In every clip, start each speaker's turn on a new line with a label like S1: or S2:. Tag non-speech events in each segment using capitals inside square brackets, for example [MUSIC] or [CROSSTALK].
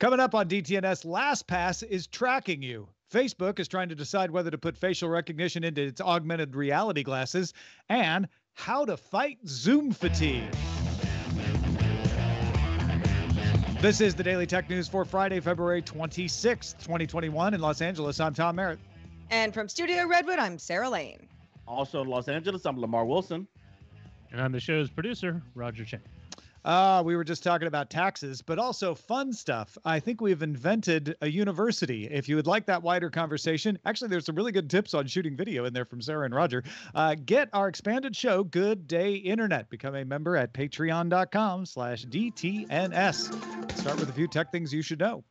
S1: Coming up on DTNS, LastPass is tracking you. Facebook is trying to decide whether to put facial recognition into its augmented reality glasses and how to fight Zoom fatigue. This is the Daily Tech News for Friday, February 26th, 2021 in Los Angeles. I'm Tom Merritt.
S2: And from Studio Redwood, I'm Sarah Lane.
S3: Also in Los Angeles, I'm Lamarr Wilson.
S4: And I'm the show's producer, Roger Chang.
S1: Uh, we were just talking about taxes, but also fun stuff. I think we've invented a university. If you would like that wider conversation, actually, there's some really good tips on shooting video in there from Sarah and Roger. Uh, get our expanded show, Good Day Internet. Become a member at patreon.com slash DTNS. Start with a few tech things you should know.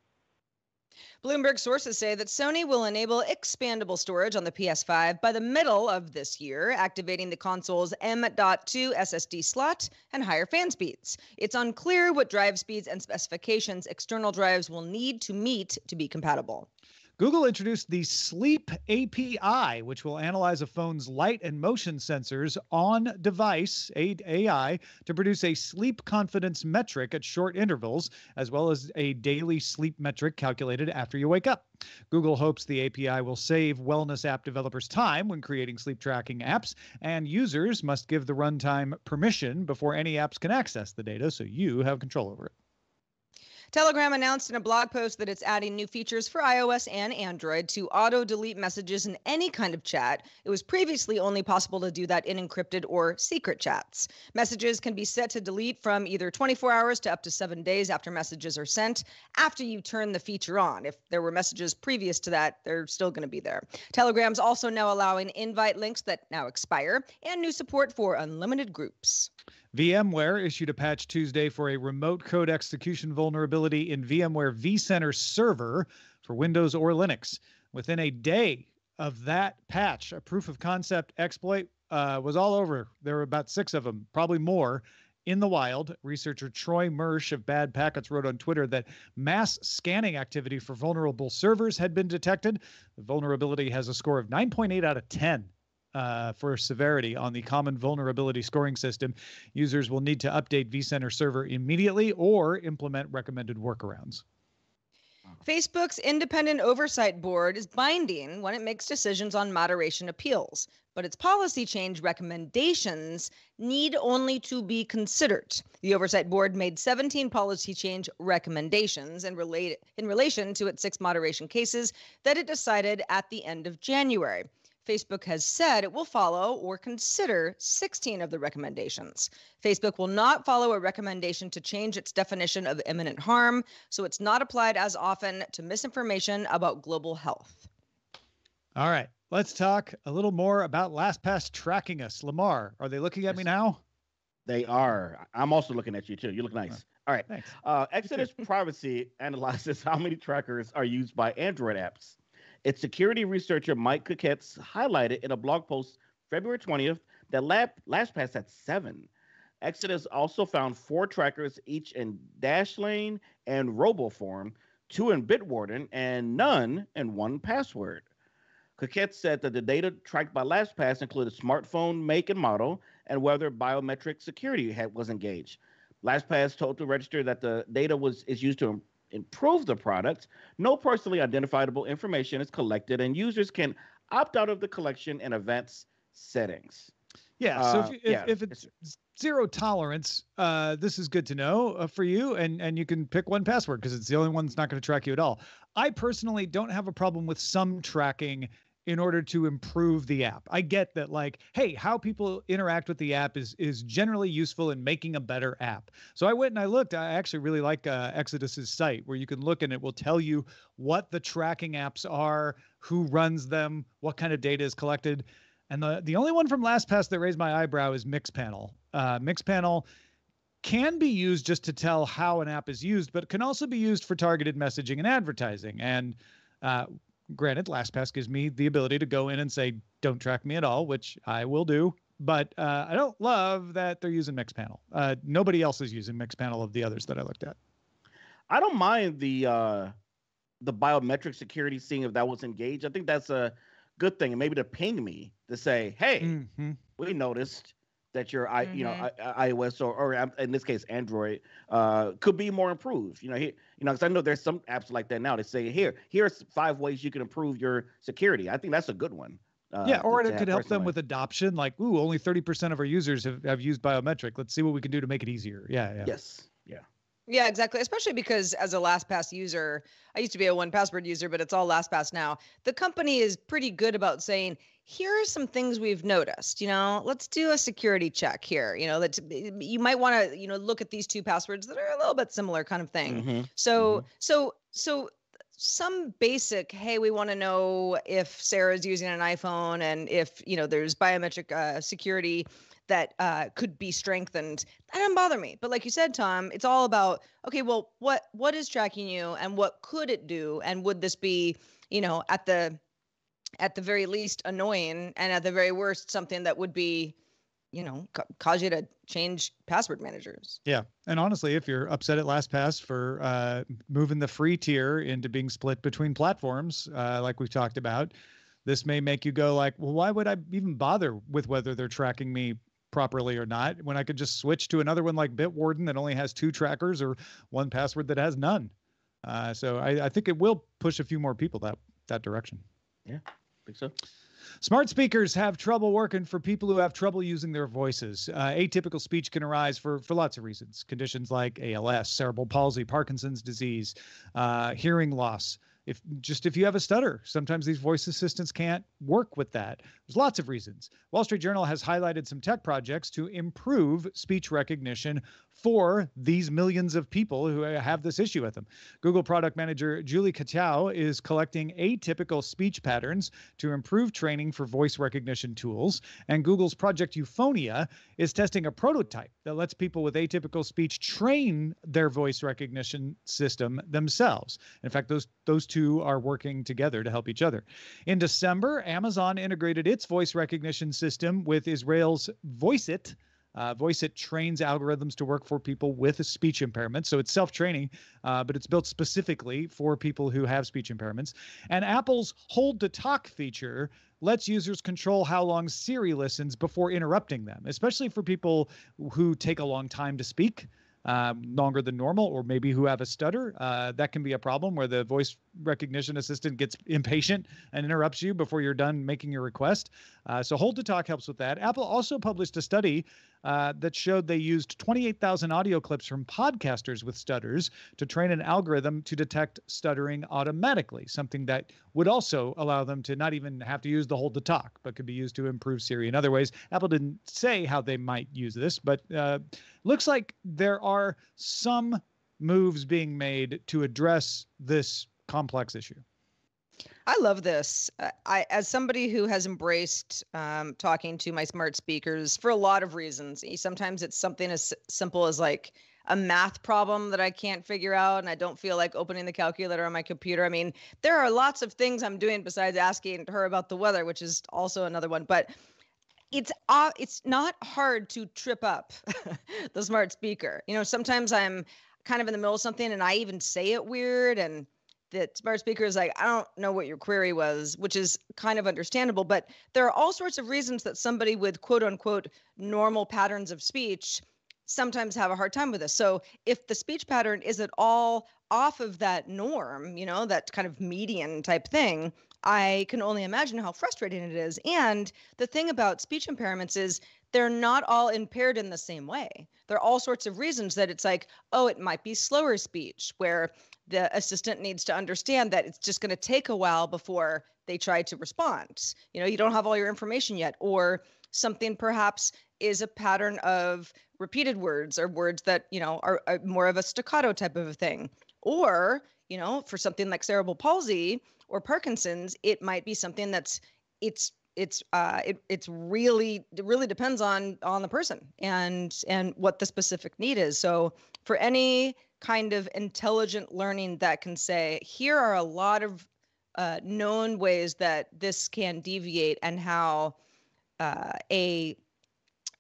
S2: Bloomberg sources say that Sony will enable expandable storage on the PS5 by the middle of this year, activating the console's M.2 SSD slot and higher fan speeds. It's unclear what drive speeds and specifications external drives will need to meet to be compatible.
S1: Google introduced the Sleep API, which will analyze a phone's light and motion sensors on device, AI, to produce a sleep confidence metric at short intervals, as well as a daily sleep metric calculated after you wake up. Google hopes the API will save wellness app developers time when creating sleep tracking apps, and users must give the runtime permission before any apps can access the data so you have control over it.
S2: Telegram announced in a blog post that it's adding new features for iOS and Android to auto delete messages in any kind of chat. It was previously only possible to do that in encrypted or secret chats. Messages can be set to delete from either 24 hours to up to seven days after messages are sent after you turn the feature on. If there were messages previous to that, they're still going to be there. Telegram's also now allowing invite links that now expire and new support for unlimited groups.
S1: VMware issued a patch Tuesday for a remote code execution vulnerability in VMware vCenter Server for Windows or Linux. Within a day of that patch, a proof of concept exploit uh, was all over. There were about six of them, probably more. In the wild, researcher Troy Mursch of Bad Packets wrote on Twitter that mass scanning activity for vulnerable servers had been detected. The vulnerability has a score of 9.8 out of 10 uh, for severity on the common vulnerability scoring system. Users will need to update vCenter server immediately or implement recommended workarounds.
S2: Facebook's independent oversight board is binding when it makes decisions on moderation appeals, but its policy change recommendations need only to be considered. The oversight board made 17 policy change recommendations in, relate, in relation to its six moderation cases that it decided at the end of January. Facebook has said it will follow or consider 16 of the recommendations. Facebook will not follow a recommendation to change its definition of imminent harm, so it's not applied as often to misinformation about global health.
S1: All right, let's talk a little more about LastPass tracking us. Lamarr, are they looking at me now?
S3: They are. I'm also looking at you too. You look nice. All right.
S1: Thanks.
S3: Uh, Exodus [LAUGHS] Privacy analyzes how many trackers are used by Android apps. Its security researcher Mike Kuketz highlighted in a blog post February 20th that Lab, LastPass had seven. Exodus also found four trackers, each in Dashlane and RoboForm, two in Bitwarden, and none in 1Password. Kuketz said that the data tracked by LastPass included smartphone make and model and whether biometric security had, was engaged. LastPass told the register that the data was is used to improve the product, no personally identifiable information is collected, and users can opt out of the collection in events settings.
S1: Yeah. So if, uh, if, yeah, if it's zero tolerance, uh, this is good to know uh, for you, and and you can pick 1Password because it's the only one that's not going to track you at all. I personally don't have a problem with some tracking in order to improve the app. I get that like, hey, how people interact with the app is is generally useful in making a better app. So I went and I looked. I actually really like uh, Exodus's site where you can look and it will tell you what the tracking apps are, who runs them, what kind of data is collected. And the the only one from LastPass that raised my eyebrow is Mixpanel. Uh, Mixpanel can be used just to tell how an app is used, but can also be used for targeted messaging and advertising. And uh, granted, LastPass gives me the ability to go in and say, don't track me at all, which I will do. But uh, I don't love that they're using Mixpanel. Uh, nobody else is using Mixpanel of the others that I looked at.
S3: I don't mind the uh, the biometric security, seeing if that was engaged. I think that's a good thing, and maybe to ping me to say, "Hey, mm-hmm. we noticed that your i mm-hmm. you know mm-hmm. I, ios or, or in this case android uh, could be more improved you know here, you know because i know there's some apps like that now that say here here's five ways you can improve your security i think that's a good one
S1: uh, yeah, or it could help them with adoption. Like, ooh, only 30% of our users have, have used biometric. Let's see what we can do to make it easier. Yeah, yeah.
S3: Yes. Yeah.
S2: Yeah, exactly. Especially because as a LastPass user, I used to be a 1Password user, but it's all LastPass now. The company is pretty good about saying, here are some things we've noticed. You know, let's do a security check here. You know, that you might want to, you know, look at these two passwords that are a little bit similar, kind of thing. Mm-hmm. So, mm-hmm. so, so some basic hey we want to know if sarah's using an iphone and if you know there's biometric uh, security that uh, could be strengthened that doesn't bother me. But like you said tom it's all about okay well what what is tracking you and what could it do? And would this be you know at the at the very least annoying and at the very worst something that would be you know ca- cause you to change password managers?
S1: Yeah. And honestly if you're upset at lastpass for uh, moving the free tier into being split between platforms uh, like we've talked about this may make you go like well why would i even bother with whether they're tracking me properly or not when i could just switch to another one like bitwarden that only has two trackers or 1Password that has none uh, so I, I think it will push a few more people that that direction
S3: yeah I think so
S1: Smart speakers have trouble working for people who have trouble using their voices. Uh, atypical speech can arise for, for lots of reasons. Conditions like ALS, cerebral palsy, Parkinson's disease, uh, hearing loss, if just if you have a stutter sometimes these voice assistants can't work with that. There's lots of reasons. Wall street journal has highlighted some tech projects to improve speech recognition for these millions of people who have this issue with them. Google product manager julie Cattiau is collecting atypical speech patterns to improve training for voice recognition tools. And google's project euphonia is testing a prototype that lets people with atypical speech train their voice recognition system themselves. In fact those those two two are working together to help each other. In December, Amazon integrated its voice recognition system with Israel's Voiceitt. Uh, Voiceitt trains algorithms to work for people with a speech impairment. So it's self training, uh, but it's built specifically for people who have speech impairments. And Apple's Hold to Talk feature lets users control how long Siri listens before interrupting them, especially for people who take a long time to speak um, longer than normal, or maybe who have a stutter. Uh, that can be a problem where the voice recognition assistant gets impatient and interrupts you before you're done making your request. Uh, so Hold to Talk helps with that. Apple also published a study uh, that showed they used 28,000 audio clips from podcasters with stutters to train an algorithm to detect stuttering automatically, something that would also allow them to not even have to use the Hold to Talk, but could be used to improve Siri in other ways. Apple didn't say how they might use this, but uh, looks like there are some moves being made to address this complex issue.
S2: I love this. I, as somebody who has embraced um, talking to my smart speakers for a lot of reasons. Sometimes it's something as simple as like a math problem that I can't figure out, and I don't feel like opening the calculator on my computer. I mean, there are lots of things I'm doing besides asking her about the weather, which is also another one. But it's uh, it's not hard to trip up [LAUGHS] the smart speaker. You know, sometimes I'm kind of in the middle of something and I even say it weird and that smart speaker is like, I don't know what your query was, which is kind of understandable. But there are all sorts of reasons that somebody with quote unquote normal patterns of speech sometimes have a hard time with this. So if the speech pattern is at all off of that norm, you know, that kind of median type thing, I can only imagine how frustrating it is. And the thing about speech impairments is they're not all impaired in the same way. There are all sorts of reasons that it's like, oh, it might be slower speech, where the assistant needs to understand that it's just going to take a while before they try to respond. You know, you don't have all your information yet, or something perhaps is a pattern of repeated words or words that, you know, are, are more of a staccato type of a thing. Or, you know, for something like cerebral palsy or Parkinson's, it might be something that's it's it's uh it, it's really it really depends on on the person and and what the specific need is so for any kind of intelligent learning that can say here are a lot of uh, known ways that this can deviate and how uh, a,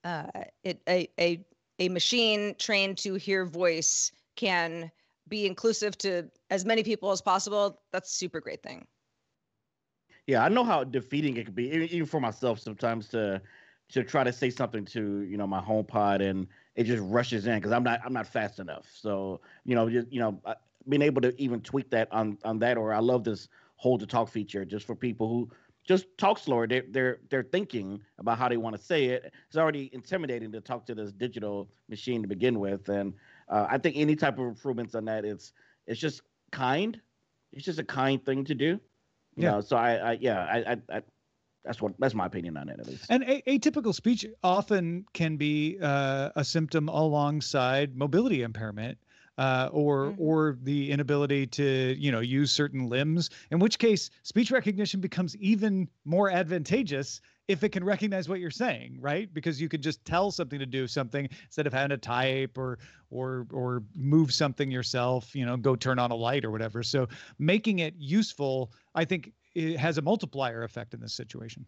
S2: uh, it, a a a machine trained to hear voice can be inclusive to as many people as possible that's a super great thing.
S3: Yeah, I know how defeating it can be, even for myself sometimes to to try to say something to you know my HomePod and it just rushes in because I'm not I'm not fast enough. So you know just you know being able to even tweak that on on that or I love this hold to talk feature just for people who just talk slower. They're they're they're thinking about how they want to say it. It's already intimidating to talk to this digital machine to begin with, and uh, I think any type of improvements on that it's it's just kind. It's just a kind thing to do. You yeah. Know? So I, I yeah I, I, I that's what that's my opinion on it at least.
S1: And a- atypical speech often can be uh, a symptom alongside mobility impairment uh, or mm-hmm. or the inability to you know use certain limbs. In which case, speech recognition becomes even more advantageous if it can recognize what you're saying, right? Because you can just tell something to do something instead of having to type or or or move something yourself. You know, go turn on a light or whatever. So making it useful, I think, it has a multiplier effect in this situation.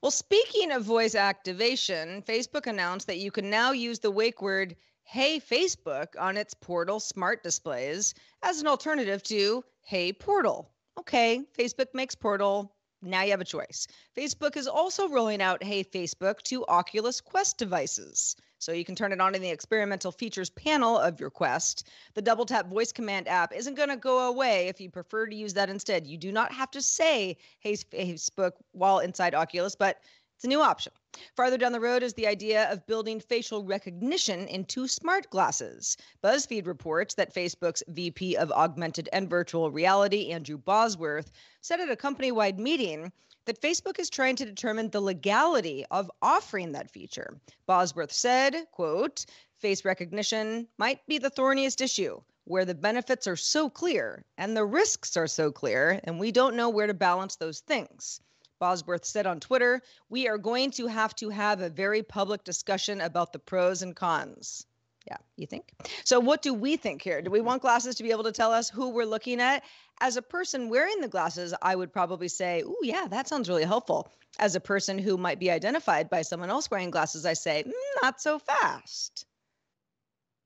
S2: Well, speaking of voice activation, Facebook announced that you can now use the wake word Hey Facebook on its Portal smart displays as an alternative to Hey Portal. Okay, Facebook makes Portal. Now you have a choice. Facebook is also rolling out Hey Facebook to Oculus Quest devices. So you can turn it on in the experimental features panel of your Quest. The double tap voice command app isn't going to go away if you prefer to use that instead. You do not have to say Hey Facebook while inside Oculus, but it's a new option. Farther down the road is the idea of building facial recognition into smart glasses. BuzzFeed reports that Facebook's VP of Augmented and Virtual Reality, Andrew Bosworth, said at a company wide meeting that Facebook is trying to determine the legality of offering that feature. Bosworth said, quote, face recognition might be the thorniest issue where the benefits are so clear and the risks are so clear, and we don't know where to balance those things. Bosworth said on Twitter, we are going to have to have a very public discussion about the pros and cons. Yeah, you think? So, what do we think here? Do we want glasses to be able to tell us who we're looking at? As a person wearing the glasses, I would probably say, Oh, yeah, that sounds really helpful. As a person who might be identified by someone else wearing glasses, I say, mm, Not so fast.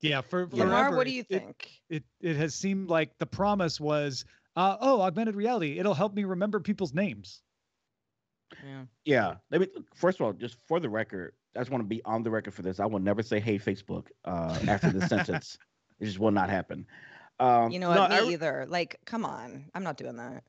S1: Yeah, for
S2: Lamarr, what do you think?
S1: It, it, it has seemed like the promise was, uh, oh, augmented reality, it'll help me remember people's names.
S3: Yeah. Yeah. Let me first of all, just for the record, I just want to be on the record for this. I will never say "Hey Facebook" uh, after this sentence. [LAUGHS] It just will not happen.
S2: Um, you know what? No, me I, either. Like, come on, I'm not doing that.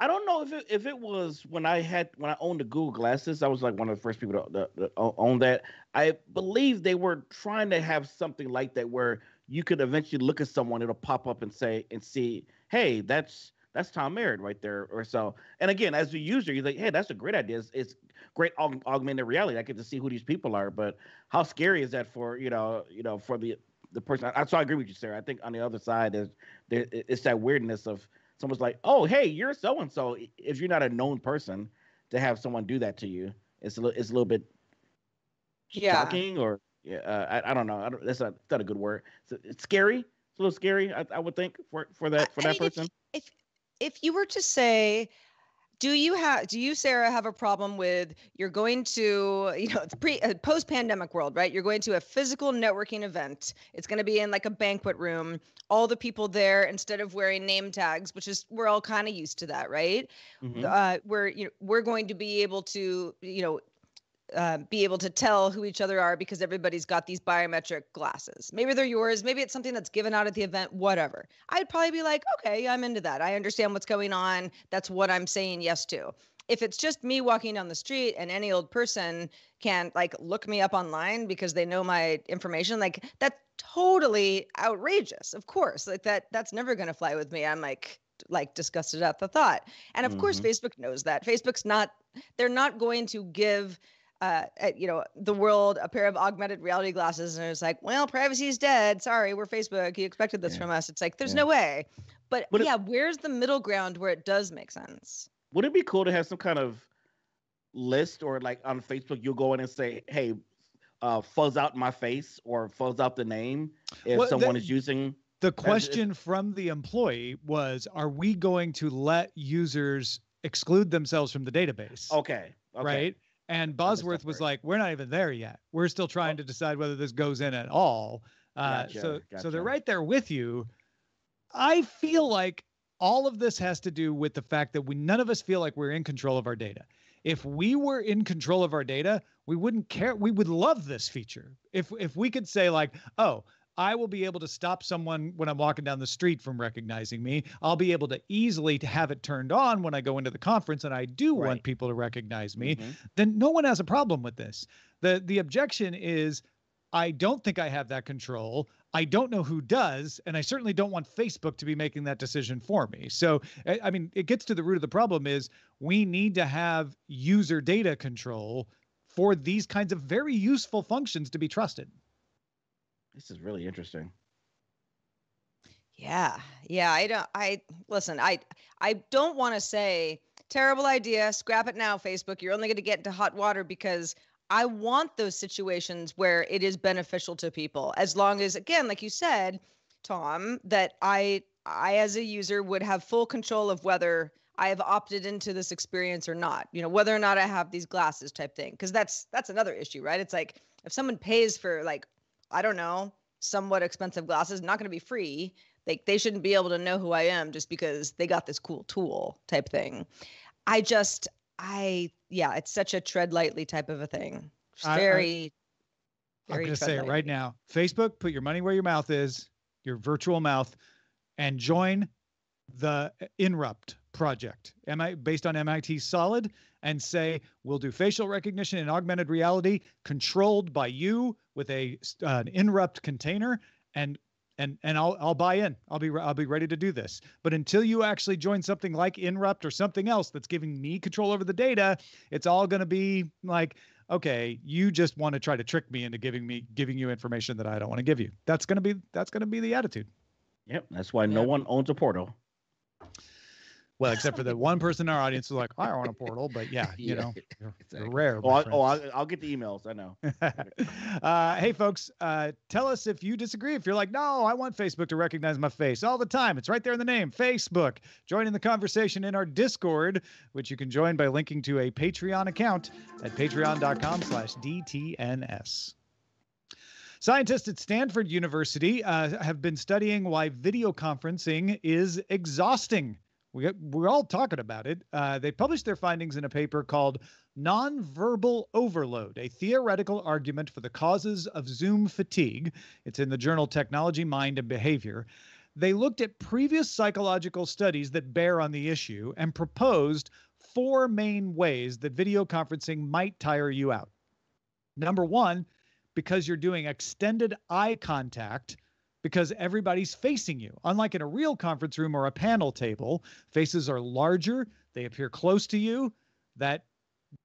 S3: I don't know if it if it was when I had when I owned the Google glasses. I was like one of the first people to, to, to own that. I believe they were trying to have something like that where you could eventually look at someone, it'll pop up and say and see, hey, that's that's Tom Merritt right there or so. And again, as a user, you're like, hey, that's a great idea. It's, it's great aug- augmented reality. I get to see who these people are, but how scary is that for you know, you know, for the the person? I, so I agree with you, Sarah. I think on the other side, is there, it's that weirdness of someone's like, oh, hey, you're so and so. If you're not a known person, to have someone do that to you, it's a little, it's a little bit yeah. shocking or yeah, uh, I, I don't know. I don't, that's not, not a good word. It's, it's scary. It's a little scary, I, I would think, for for that for I that mean, person.
S2: If, you were to say do you have do you sarah have a problem with you're going to you know it's pre uh, post pandemic world right? You're going to a physical networking event. It's going to be in like a banquet room. All the people there instead of wearing name tags which is we're all kind of used to that right? Mm-hmm. uh, we're you know we're going to be able to you know uh, be able to tell who each other are because everybody's got these biometric glasses. Maybe they're yours. Maybe it's something that's given out at the event, whatever. I'd probably be like, okay, I'm into that. I understand what's going on. That's what I'm saying yes to. If it's just me walking down the street and any old person can like look me up online because they know my information, like that's totally outrageous. Of course, like that that's never going to fly with me. I'm like like disgusted at the thought. And of mm-hmm. course Facebook knows that. Facebook's not they're not going to give uh, you know, the world a pair of augmented reality glasses, and it's like, well, privacy is dead. Sorry, we're Facebook. You expected this yeah. from us. It's like, there's yeah. no way. But would yeah, it, where's the middle ground where it does make sense?
S3: Would it be cool to have some kind of list or like on Facebook, you'll go in and say, hey, uh, fuzz out my face or fuzz out the name if well, someone the, is using.
S1: The question from the employee was, are we going to let users exclude themselves from the database?
S3: Okay.
S1: okay. Right and Bosworth was like, "We're not even there yet. We're still trying oh. to decide whether this goes in at all." Uh, gotcha, so, gotcha. so they're right there with you. I feel like all of this has to do with the fact that we none of us feel like we're in control of our data. if we were in control of our data, we wouldn't care. We would love this feature. If if we could say like, oh, I will be able to stop someone when I'm walking down the street from recognizing me. I'll be able to easily to have it turned on when I go into the conference and I do right. want people to recognize me. Mm-hmm. Then no one has a problem with this. The the objection is I don't think I have that control. I don't know who does, and I certainly don't want Facebook to be making that decision for me. So, I mean, it gets to the root of the problem is we need to have user data control for these kinds of very useful functions to be trusted.
S3: This is really interesting.
S2: Yeah. Yeah, I don't I listen, I I don't want to say terrible idea, scrap it now Facebook. You're only going to get into hot water because I want those situations where it is beneficial to people as long as again like you said Tom that I I as a user would have full control of whether I have opted into this experience or not. You know, whether or not I have these glasses type thing because that's that's another issue, right? It's like if someone pays for like I don't know, somewhat expensive glasses, not going to be free. They they shouldn't be able to know who I am just because they got this cool tool type thing. I just I yeah, it's such a tread lightly type of a thing. Just very,
S1: I, I, very. I'm going to say it right now. Facebook, put your money where your mouth is, your virtual mouth, and join the uh, Inrupt project. Am I based on MIT Solid? And say we'll do facial recognition in augmented reality, controlled by you with a uh, an Inrupt container, and and and I'll I'll buy in. I'll be I'll be ready to do this. But until you actually join something like Inrupt or something else that's giving me control over the data, it's all going to be like, okay, you just want to try to trick me into giving me giving you information that I don't want to give you. That's going to be that's going to be the attitude.
S3: Yep, that's why no one owns a portal.
S1: Well, except for the one [LAUGHS] person in our audience who's like, I want a portal, but yeah, you know, [LAUGHS] exactly. rare.
S3: Oh, I, oh I'll, I'll, get the emails. I know. [LAUGHS]
S1: uh, hey, folks, uh, tell us if you disagree. If you're like, no, I want Facebook to recognize my face all the time. It's right there in the name, Facebook. Join in the conversation in our Discord, which you can join by linking to a Patreon account at patreon.com slash DTNS. Scientists at Stanford University uh, have been studying why video conferencing is exhausting we, we're all talking about it. Uh, they published their findings in a paper called Nonverbal Overload, a theoretical argument for the causes of Zoom fatigue. It's in the journal Technology, Mind, and Behavior. They looked at previous psychological studies that bear on the issue and proposed four main ways that video conferencing might tire you out. Number one, because you're doing extended eye contact because everybody's facing you. Unlike in a real conference room or a panel table, faces are larger, they appear close to you. That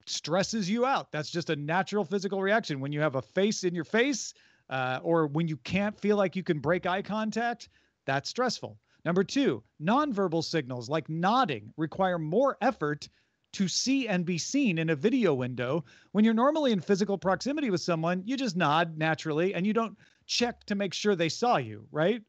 S1: stresses you out. That's just a natural physical reaction. When you have a face in your face, uh, or when you can't feel like you can break eye contact, that's stressful. Number two, nonverbal signals like nodding require more effort to see and be seen in a video window. When you're normally in physical proximity with someone, you just nod naturally and you don't check to make sure they saw you, right?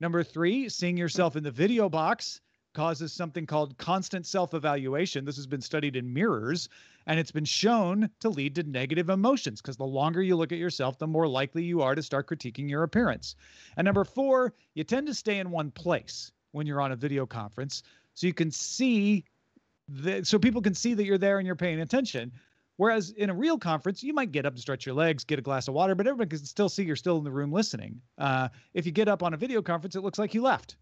S1: Number three, seeing yourself in the video box causes something called constant self evaluation. This has been studied in mirrors, and it's been shown to lead to negative emotions because the longer you look at yourself, the more likely you are to start critiquing your appearance. And number four, you tend to stay in one place when you're on a video conference so you can see the, so people can see that you're there and you're paying attention. Whereas in a real conference, you might get up and stretch your legs, get a glass of water, but everyone can still see you're still in the room listening. Uh, if you get up on a video conference, it looks like you left.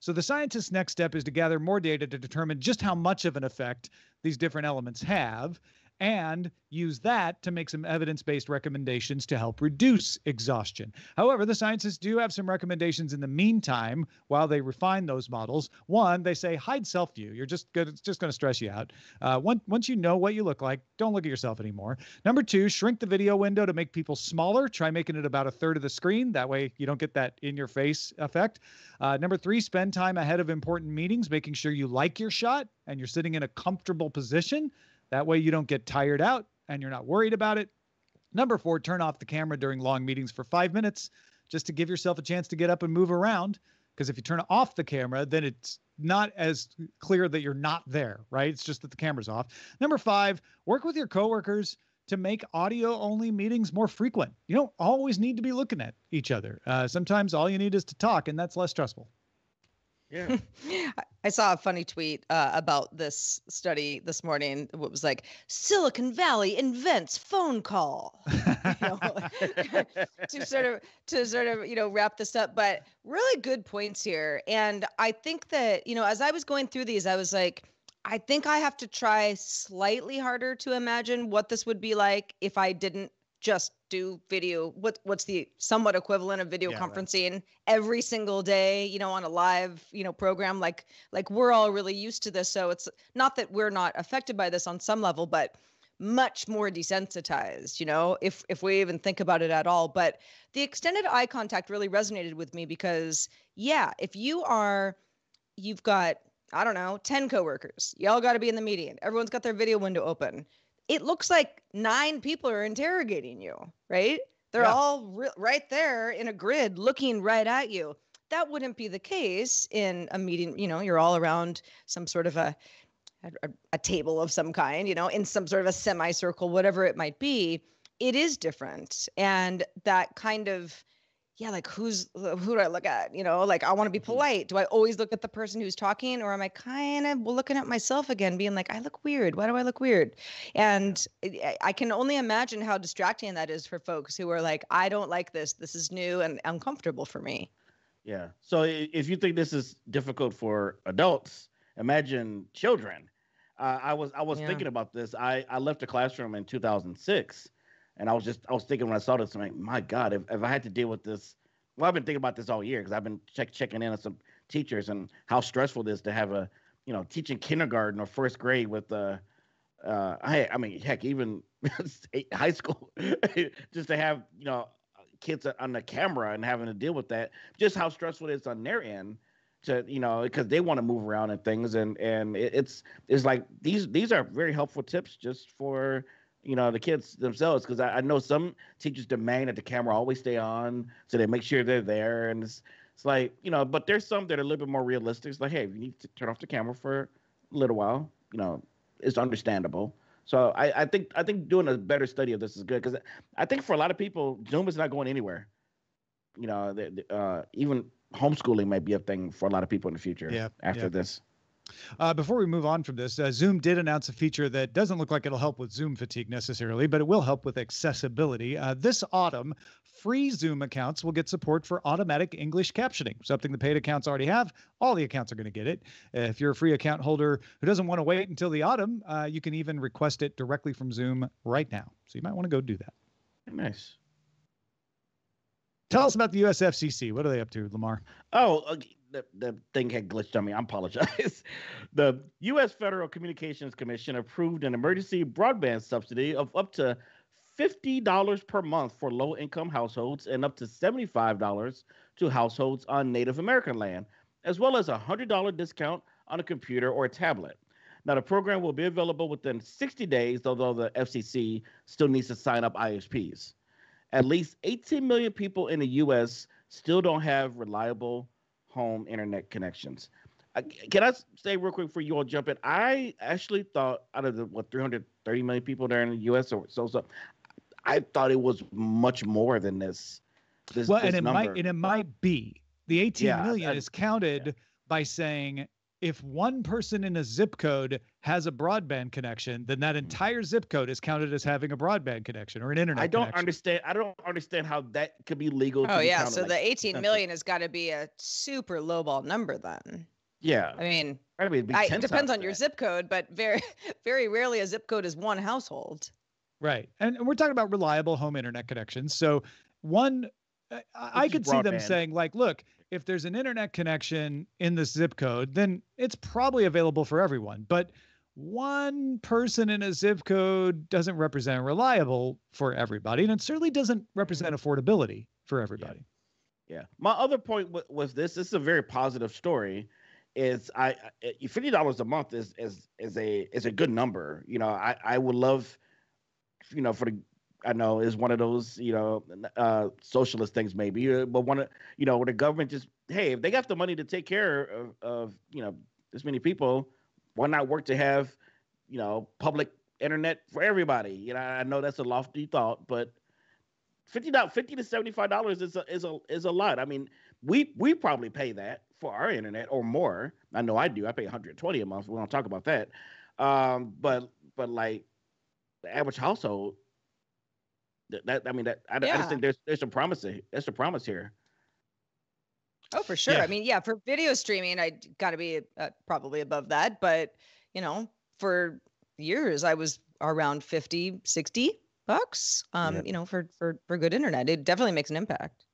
S1: So the scientist's next step is to gather more data to determine just how much of an effect these different elements have and use that to make some evidence based recommendations to help reduce exhaustion. However, the scientists do have some recommendations in the meantime while they refine those models. One, they say hide self view. You're just good, it's just going to stress you out. Uh, once, you know what you look like, don't look at yourself anymore. Number two, shrink the video window to make people smaller. Try making it about a third of the screen. That way you don't get that in your face effect. Uh, number three, spend time ahead of important meetings, making sure you like your shot and you're sitting in a comfortable position. That way you don't get tired out and you're not worried about it. Number four, turn off the camera during long meetings for five minutes just to give yourself a chance to get up and move around. Because if you turn off the camera, then it's not as clear that you're not there, right? It's just that the camera's off. Number five, work with your coworkers to make audio only meetings more frequent. You don't always need to be looking at each other. Uh, sometimes all you need is to talk, and that's less stressful.
S2: Yeah. [LAUGHS] I saw a funny tweet uh, about this study this morning. What was like Silicon Valley invents phone call. [LAUGHS] know, [LAUGHS] to sort of to sort of you know wrap this up, but really good points here. And I think that you know as I was going through these, I was like. I think I have to try slightly harder to imagine what this would be like if I didn't just do video what what's the somewhat equivalent of video yeah, conferencing right. every single day you know on a live you know program like like we're all really used to this so it's not that we're not affected by this on some level but much more desensitized you know if if we even think about it at all but the extended eye contact really resonated with me because yeah if you are you've got i don't know 10 coworkers y'all got to be in the meeting everyone's got their video window open it looks like nine people are interrogating you, right? They're yeah. all re- right there in a grid looking right at you. That wouldn't be the case in a meeting. You know, you're all around some sort of a, a, a table of some kind, you know, in some sort of a semicircle, whatever it might be. It is different. And that kind of, yeah, like who's who do I look at? You know, like I want to be mm-hmm. polite. Do I always look at the person who's talking, or am I kind of looking at myself again, being like, I look weird. Why do I look weird? And I can only imagine how distracting that is for folks who are like, I don't like this. This is new and uncomfortable for me.
S3: Yeah. So if you think this is difficult for adults, imagine children. Uh, I was I was yeah. thinking about this. I I left a classroom in 2006 and I was just I was thinking when I saw this, I'm like, my God, if, if I had to deal with this, well, I've been thinking about this all year because I've been check, checking in on some teachers and how stressful it is to have a, you know, teaching kindergarten or first grade with uh, uh, I, I mean, heck, even [LAUGHS] high school, [LAUGHS] just to have you know kids on the camera and having to deal with that, just how stressful it is on their end to you know because they want to move around and things. And and it, it's it's like these these are very helpful tips just for you know the kids themselves because I, I, know some teachers demand that the camera always stay on so they make sure they're there and it's, it's like you know but there's some that are a little bit more realistic. It's like hey you need to turn off the camera for a little while you know it's understandable. So I, I think i think doing a better study of this is good because i think for a lot of people zoom is not going anywhere. You know uh, even homeschooling might be a thing for a lot of people in the future yeah, after yeah. this
S1: uh, before we move on from this, uh, Zoom did announce a feature that doesn't look like it'll help with Zoom fatigue necessarily, but it will help with accessibility. Uh, this autumn, free Zoom accounts will get support for automatic English captioning, something the paid accounts already have. All the accounts are going to get it. if you're a free account holder who doesn't want to wait until the autumn, uh, you can even request it directly from Zoom right now. So you might want to go do that.
S3: Nice.
S1: Tell us about the USFCC. What are they up to, Lamarr?
S3: Oh, the, the thing had glitched on me. I apologize. [LAUGHS] the U.S. Federal Communications Commission approved an emergency broadband subsidy of up to $50 per month for low income households and up to $75 to households on Native American land, as well as a $100 discount on a computer or a tablet. Now, the program will be available within 60 days, although the FCC still needs to sign up ISPs. At least 18 million people in the U.S. still don't have reliable home internet connections. Uh, can I say real quick before you all jump in? I actually thought out of the what 330 million people there in the U.S. or so so, I thought it was much more than this.
S1: this well, this and it number. might and it might be the 18 yeah, million I, is counted yeah. by saying if one person in a zip code has a broadband connection, then that mm. entire zip code is counted as having a broadband connection or an internet.
S3: I don't
S1: connection.
S3: understand. I don't understand how that could be legal.
S2: Oh yeah, so like the 18 million has got to be a super lowball number then.
S3: Yeah.
S2: I mean, I mean I, it depends on your zip code, but very, [LAUGHS] very rarely a zip code is one household.
S1: Right, and we're talking about reliable home internet connections. So one, I, I could see them saying like, look, if there's an internet connection in this zip code, then it's probably available for everyone. But one person in a zip code doesn't represent reliable for everybody, and it certainly doesn't represent affordability for everybody.
S3: Yeah. yeah. My other point w- was this: this is a very positive story. Is I fifty dollars a month is is is a is a good number. You know, I I would love, you know, for the I know is one of those you know uh, socialist things maybe, uh, but one of you know where the government just hey if they got the money to take care of, of you know this many people, why not work to have you know public internet for everybody? You know I know that's a lofty thought, but fifty dollars, fifty to seventy five dollars is a is a is a lot. I mean we we probably pay that for our internet or more. I know I do. I pay 120 a month. We don't talk about that. Um, but but like the average household, that, that I mean that I, yeah. I just think there's there's some promise. There's a promise here.
S2: Oh, for sure. Yeah. I mean, yeah, for video streaming, I got to be uh, probably above that. But, you know, for years, I was around 50, 60 bucks, um, yeah. you know, for, for, for good internet. It definitely makes an impact.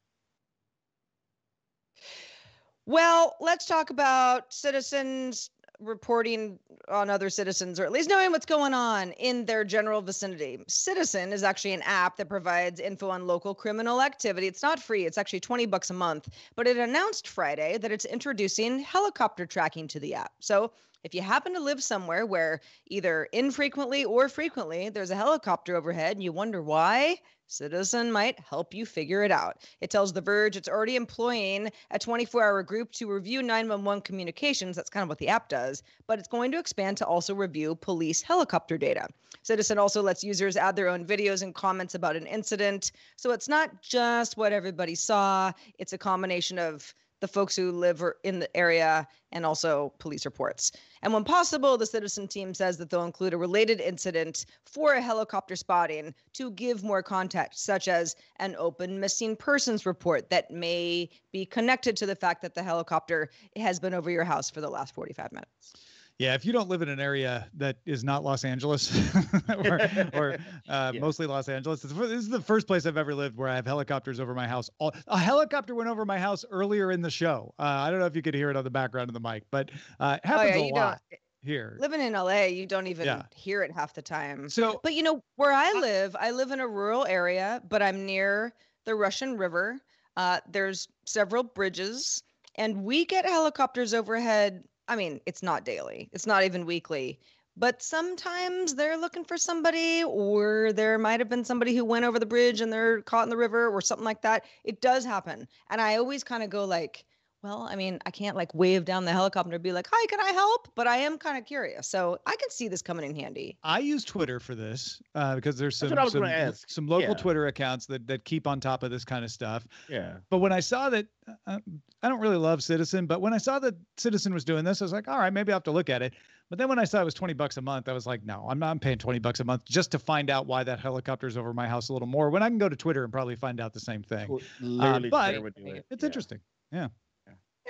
S2: Well, let's talk about citizens reporting on other citizens or at least knowing what's going on in their general vicinity. Citizen is actually an app that provides info on local criminal activity. It's not free, it's actually 20 bucks a month, but it announced Friday that it's introducing helicopter tracking to the app. So if you happen to live somewhere where either infrequently or frequently there's a helicopter overhead and you wonder why, Citizen might help you figure it out. It tells The Verge it's already employing a 24 hour group to review 911 communications. That's kind of what the app does, but it's going to expand to also review police helicopter data. Citizen also lets users add their own videos and comments about an incident. So it's not just what everybody saw, it's a combination of the folks who live er, in the area and also police reports. And when possible, the citizen team says that they'll include a related incident for a helicopter spotting to give more context, such as an open missing persons report that may be connected to the fact that the helicopter has been over your house for the last 45 minutes.
S1: Yeah, if you don't live in an area that is not Los Angeles [LAUGHS] or, [LAUGHS] or uh, yeah. mostly Los Angeles, this is the first place I've ever lived where I have helicopters over my house. A helicopter went over my house earlier in the show. Uh, I don't know if you could hear it on the background of the mic, but uh, it happens oh, yeah, a lot here.
S2: Living in LA, you don't even yeah. hear it half the time. So, but you know where I live, I live in a rural area, but I'm near the Russian River. Uh, there's several bridges, and we get helicopters overhead I mean, it's not daily, it's not even weekly, but sometimes they're looking for somebody, or there might have been somebody who went over the bridge and they're caught in the river or something like that. It does happen. And I always kind of go like, well, I mean, I can't like wave down the helicopter and be like, "Hi, can I help?" But I am kind of curious, so I can see this coming in handy.
S1: I use Twitter for this uh, because there's some some, some, local yeah. Twitter accounts that that keep on top of this kind of stuff.
S3: Yeah.
S1: But when I saw that, uh, I don't really love Citizen, but when I saw that Citizen was doing this, I was like, "All right, maybe I have to look at it." But then when I saw it was 20 bucks a month, I was like, "No, I'm not I'm paying 20 bucks a month just to find out why that helicopter's over my house a little more." When I can go to Twitter and probably find out the same thing.
S3: Literally, Uh, but
S1: it. it's yeah. interesting. Yeah.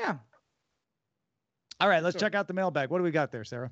S2: Yeah.
S1: All right, let's sure. check out the mailbag. What do we got there, Sarah?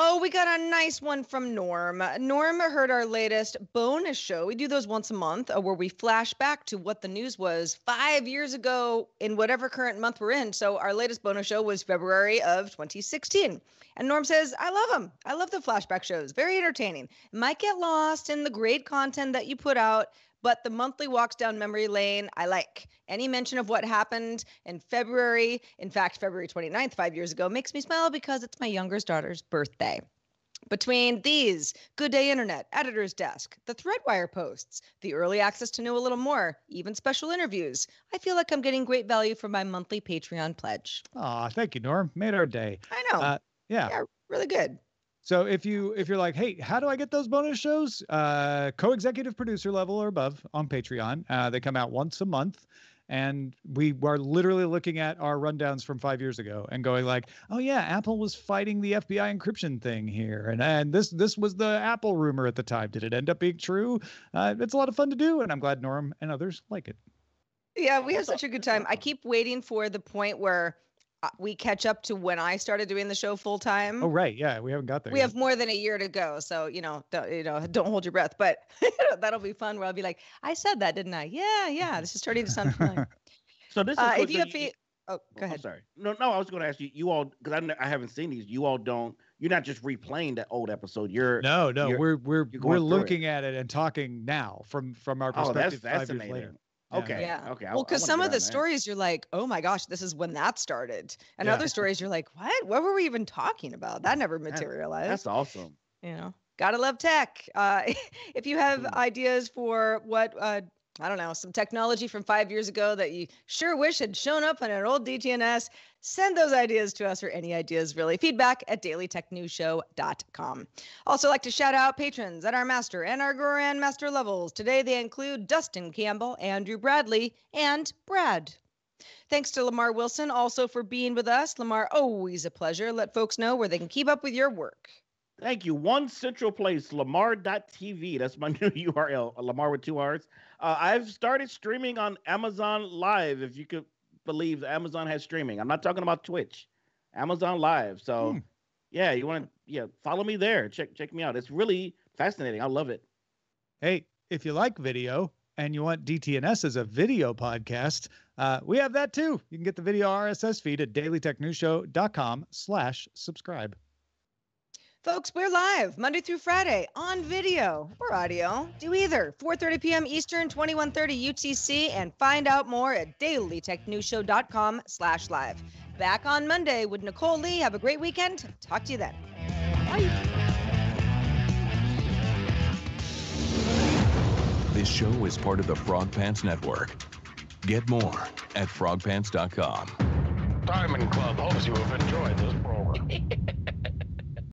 S2: Oh, we got a nice one from Norm. Norm heard our latest bonus show. We do those once a month uh, where we flash back to what the news was five years ago in whatever current month we're in. So our latest bonus show was February of 2016. And Norm says, I love them. I love the flashback shows. Very entertaining. Might get lost in the great content that you put out, but the monthly walks down memory lane I like. Any mention of what happened in February, in fact, February 29th, five years ago, makes me smile because it's my youngest daughter's birthday. Between these, Good Day Internet, Editor's Desk, the Threadwire posts, the early access to know a little more, even special interviews, I feel like I'm getting great value for my monthly Patreon pledge.
S1: Aw, thank you, Norm. Made our day.
S2: I know. Uh,
S1: yeah.
S2: Yeah, really good.
S1: So if you if you're like, hey, how do I get those bonus shows? Uh, co-executive producer level or above on Patreon. Uh, they come out once a month, and we are literally looking at our rundowns from five years ago and going like, oh yeah, Apple was fighting the FBI encryption thing here, and and this this was the Apple rumor at the time. Did it end up being true? Uh, it's a lot of fun to do, and I'm glad Norm and others like it.
S2: Yeah, we have such a good time. I keep waiting for the point where we catch up to when I started doing the show full time.
S1: Oh right, yeah, we haven't got there.
S2: We yet. have more than a year to go, so you know, don't you know, [LAUGHS] don't hold your breath. But [LAUGHS] that'll be fun. Where I'll be like, I said that, didn't I? Yeah, yeah. This is turning to sound familiar. [LAUGHS]
S3: so this is uh,
S2: if you have. Fe- oh, go ahead.
S3: I'm sorry. No, no. I was going to ask you. You all, because I, I haven't seen these. You all don't. You're not just replaying that old episode. You're
S1: no, no. You're, we're we're we're looking it. at it and talking now from from our perspective oh, that's, that's five years later.
S3: Okay. Yeah. Okay.
S2: Well, because some of the stories you're like, oh my gosh, this is when that started, and yeah. other [LAUGHS] stories you're like, what? What were we even talking about? That never materialized.
S3: That's awesome.
S2: You know, gotta love tech. Uh, [LAUGHS] if you have ideas for what uh, I don't know, some technology from five years ago that you sure wish had shown up on an old DTNS, send those ideas to us or any ideas really. Feedback at dailytechnewsshow.com. Also, like to shout out patrons at our master and our grandmaster levels. Today they include Dustin Campbell, Andrew Bradley, and Brad. Thanks to Lamarr Wilson also for being with us. Lamarr, always a pleasure. Let folks know where they can keep up with your work.
S3: Thank you. One central place, lamarr.tv. That's my [LAUGHS] new URL, Lamarr with two R's. Uh, I've started streaming on Amazon Live, if you could believe Amazon has streaming. I'm not talking about Twitch, Amazon Live. So, hmm. yeah, you want to yeah follow me there. Check check me out. It's really fascinating. I love it.
S1: Hey, if you like video and you want DTNS as a video podcast, uh, we have that too. You can get the video RSS feed at dailytechnewsshow.com slash subscribe.
S2: Folks, we're live Monday through Friday on video or audio. Do either. 4:30 p.m. Eastern, 21:30 UTC, and find out more at dailytechnewsshow.com/live. Back on Monday with Nicole Lee. Have a great weekend. Talk to you then. Bye.
S5: This show is part of the Frog Pants Network. Get more at frogpants.com.
S6: Diamond Club hopes you have enjoyed this program. [LAUGHS]